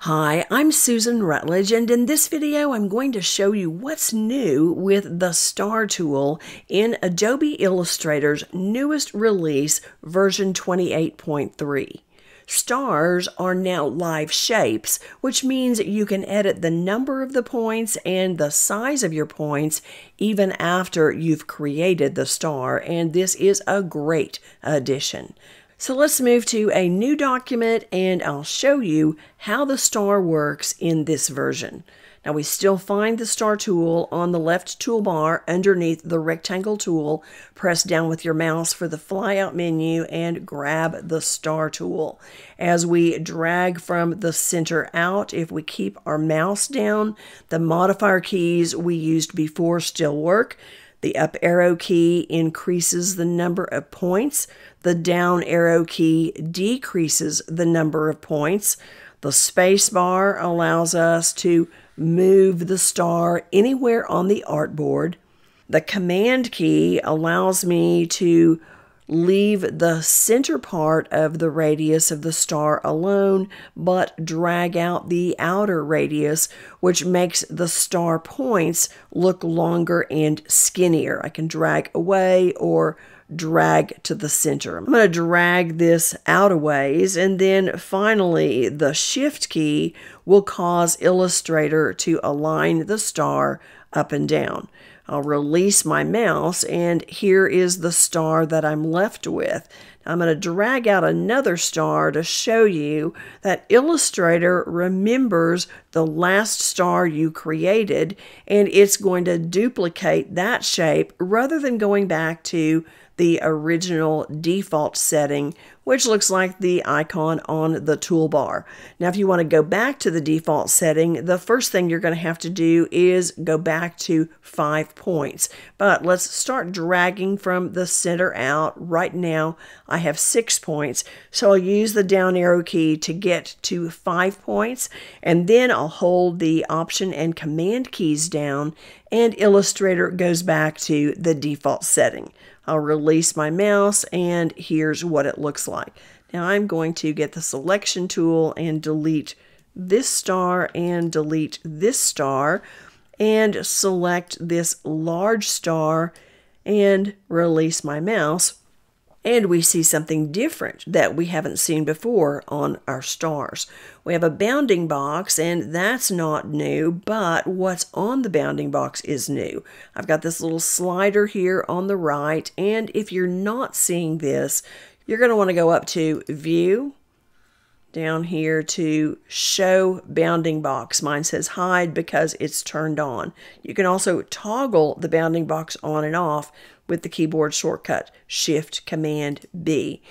Hi, I'm Susan Rutledge, and in this video, I'm going to show you what's new with the Star tool in Adobe Illustrator's newest release, version 28.3. Stars are now live shapes, which means you can edit the number of the points and the size of your points even after you've created the star, and this is a great addition. So let's move to a new document and I'll show you how the star works in this version. Now we still find the star tool on the left toolbar underneath the rectangle tool. Press down with your mouse for the flyout menu and grab the star tool. As we drag from the center out, if we keep our mouse down, the modifier keys we used before still work. The up arrow key increases the number of points. The down arrow key decreases the number of points. The space bar allows us to move the star anywhere on the artboard. The command key allows me to leave the center part of the radius of the star alone, but drag out the outer radius, which makes the star points look longer and skinnier. I can drag away or drag to the center. I'm going to drag this out a ways and then finally the shift key will cause Illustrator to align the star up and down. I'll release my mouse and here is the star that I'm left with. I'm going to drag out another star to show you that Illustrator remembers the last star you created and it's going to duplicate that shape rather than going back to the original default setting, which looks like the icon on the toolbar. Now, if you want to go back to the default setting, the first thing you're going to have to do is go back to five points. But let's start dragging from the center out. Right now, I have six points, so I'll use the down arrow key to get to five points, and then I'll hold the Option and Command keys down, and Illustrator goes back to the default setting. I'll release my mouse and here's what it looks like. Now I'm going to get the selection tool and delete this star and delete this star and select this large star and release my mouse and we see something different that we haven't seen before on our stars. We have a bounding box, and that's not new, but what's on the bounding box is new. I've got this little slider here on the right, and if you're not seeing this, you're going to want to go up to View, down here to show bounding box. Mine says hide because it's turned on. You can also toggle the bounding box on and off with the keyboard shortcut Shift Command B.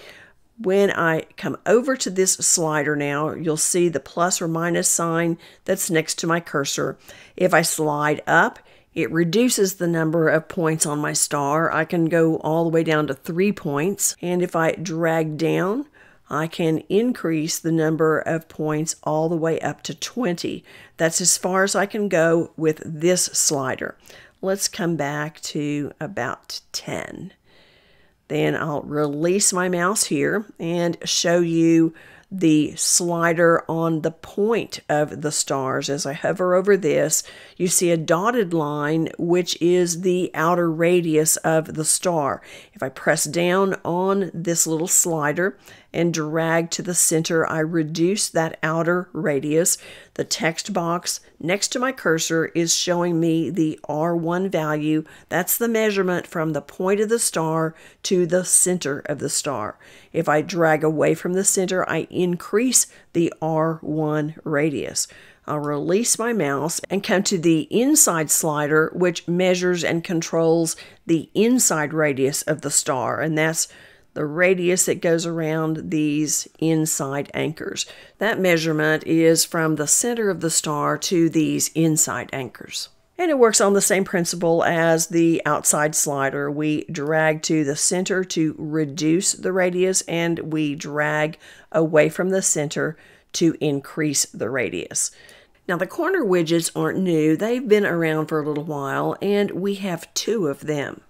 When I come over to this slider now, you'll see the plus or minus sign that's next to my cursor. If I slide up, it reduces the number of points on my star. I can go all the way down to three points. And if I drag down, I can increase the number of points all the way up to 20. That's as far as I can go with this slider let's come back to about 10. Then I'll release my mouse here and show you the slider on the point of the stars. As I hover over this, you see a dotted line, which is the outer radius of the star. If I press down on this little slider and drag to the center, I reduce that outer radius. The text box next to my cursor is showing me the R1 value. That's the measurement from the point of the star to the center of the star. If I drag away from the center, I increase the R1 radius. I'll release my mouse and come to the inside slider, which measures and controls the inside radius of the star, and that's the radius that goes around these inside anchors. That measurement is from the center of the star to these inside anchors. And it works on the same principle as the outside slider. We drag to the center to reduce the radius, and we drag away from the center to increase the radius. Now, the corner widgets aren't new, they've been around for a little while, and we have two of them.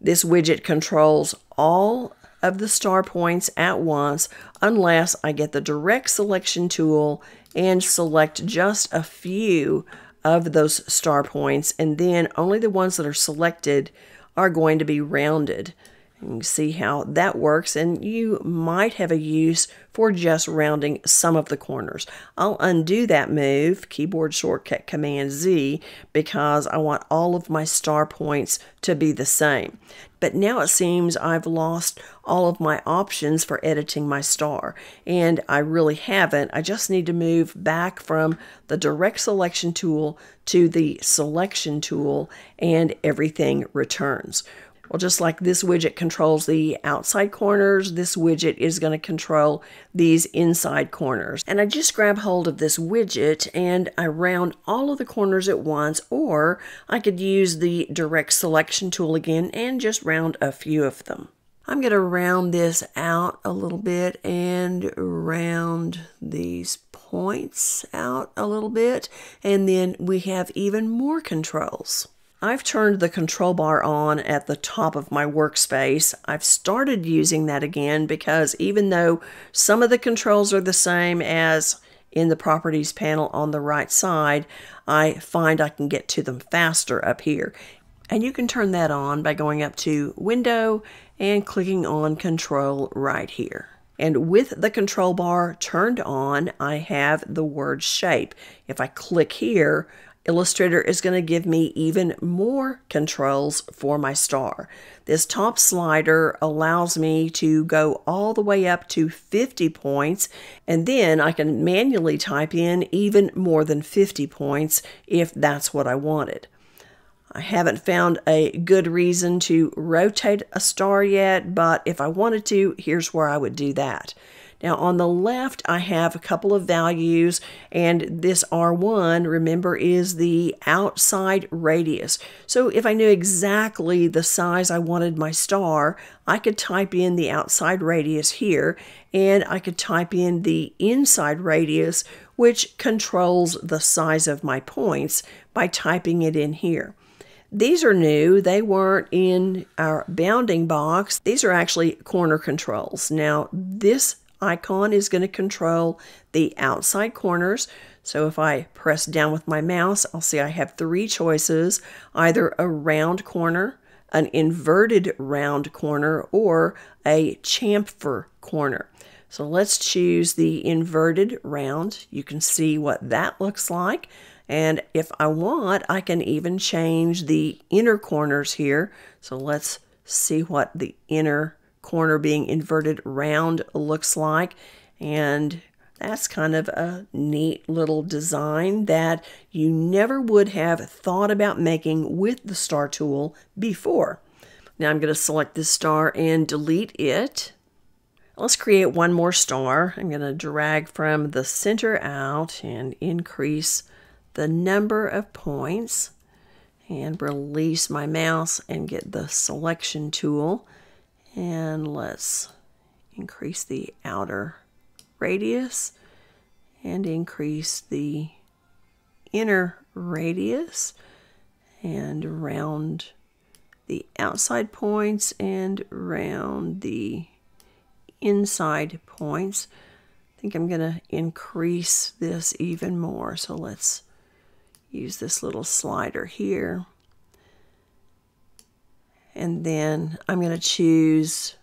This widget controls all of the star points at once unless I get the direct selection tool and select just a few of those star points and then only the ones that are selected are going to be rounded. You see how that works, and you might have a use for just rounding some of the corners. I'll undo that move, keyboard shortcut Command Z, because I want all of my star points to be the same. But now it seems I've lost all of my options for editing my star, and I really haven't. I just need to move back from the direct selection tool to the selection tool, and everything returns. Well, just like this widget controls the outside corners, this widget is going to control these inside corners. And I just grab hold of this widget and I round all of the corners at once, or I could use the direct selection tool again and just round a few of them. I'm going to round this out a little bit and round these points out a little bit. And then we have even more controls. I've turned the control bar on at the top of my workspace. I've started using that again because even though some of the controls are the same as in the properties panel on the right side, I find I can get to them faster up here. And you can turn that on by going up to Window and clicking on Control right here. And with the control bar turned on, I have the word shape. If I click here, Illustrator is going to give me even more controls for my star. This top slider allows me to go all the way up to 50 points, and then I can manually type in even more than 50 points if that's what I wanted. I haven't found a good reason to rotate a star yet, but if I wanted to, here's where I would do that. Now on the left, I have a couple of values and this R1, remember, is the outside radius. So if I knew exactly the size I wanted my star, I could type in the outside radius here and I could type in the inside radius, which controls the size of my points by typing it in here. These are new. They weren't in our bounding box. These are actually corner controls. Now, this icon is going to control the outside corners. So if I press down with my mouse, I'll see I have three choices, either a round corner, an inverted round corner, or a chamfer corner. So let's choose the inverted round. You can see what that looks like. And if I want, I can even change the inner corners here. So let's see what the inner corner being inverted round looks like. And that's kind of a neat little design that you never would have thought about making with the star tool before. Now I'm going to select this star and delete it. Let's create one more star. I'm going to drag from the center out and increase the number of points and release my mouse and get the selection tool. And let's increase the outer radius and increase the inner radius and round the outside points and round the inside points. I think I'm going to increase this even more. So let's use this little slider here and then I'm going to choose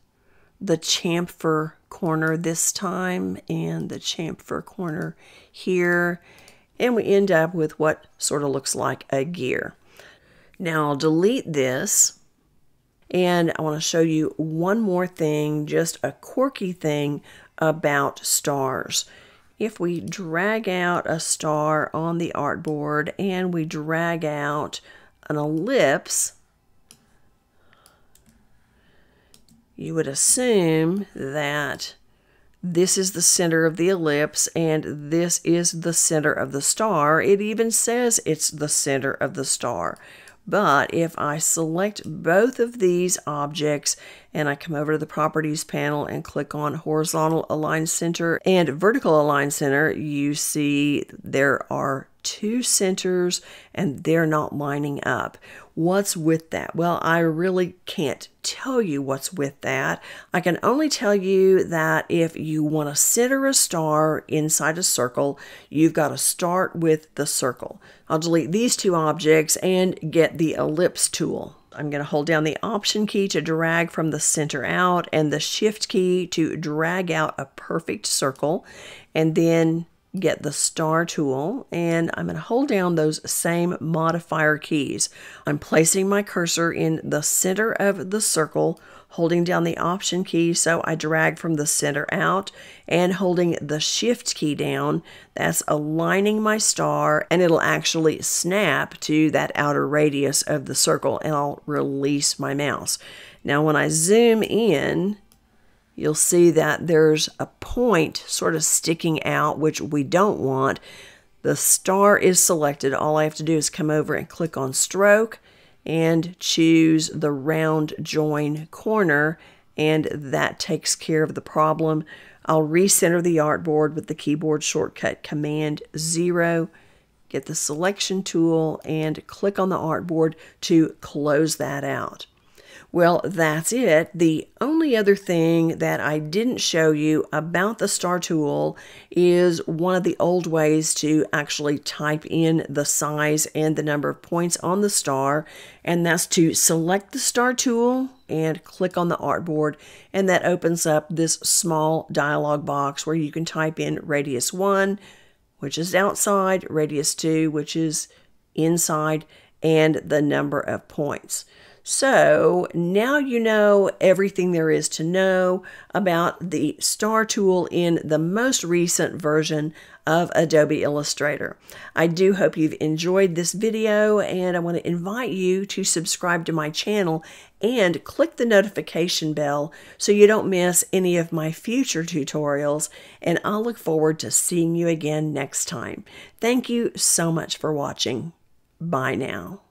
the chamfer corner this time and the chamfer corner here and we end up with what sort of looks like a gear. Now I'll delete this and I want to show you one more thing, just a quirky thing about stars. If we drag out a star on the artboard and we drag out an ellipse, you would assume that this is the center of the ellipse and this is the center of the star. It even says it's the center of the star. But if I select both of these objects and I come over to the properties panel and click on horizontal align center and vertical align center, you see there are two centers and they're not lining up. What's with that? Well, I really can't tell you what's with that. I can only tell you that if you want to center a star inside a circle, you've got to start with the circle. I'll delete these two objects and get the ellipse tool. I'm going to hold down the Option key to drag from the center out and the Shift key to drag out a perfect circle. And then get the star tool and I'm going to hold down those same modifier keys. I'm placing my cursor in the center of the circle, holding down the option key so I drag from the center out and holding the shift key down. That's aligning my star and it'll actually snap to that outer radius of the circle and I'll release my mouse. Now when I zoom in, you'll see that there's a point sort of sticking out, which we don't want. The star is selected. All I have to do is come over and click on stroke and choose the round join corner and that takes care of the problem. I'll recenter the artboard with the keyboard shortcut Command 0, get the selection tool, and click on the artboard to close that out. Well, that's it. The only other thing that I didn't show you about the star tool is one of the old ways to actually type in the size and the number of points on the star, and that's to select the star tool and click on the artboard, and that opens up this small dialog box where you can type in radius 1, which is outside, radius 2, which is inside, and the number of points. So now you know everything there is to know about the Star tool in the most recent version of Adobe Illustrator. I do hope you've enjoyed this video and I want to invite you to subscribe to my channel and click the notification bell so you don't miss any of my future tutorials and I'll look forward to seeing you again next time. Thank you so much for watching. Bye now.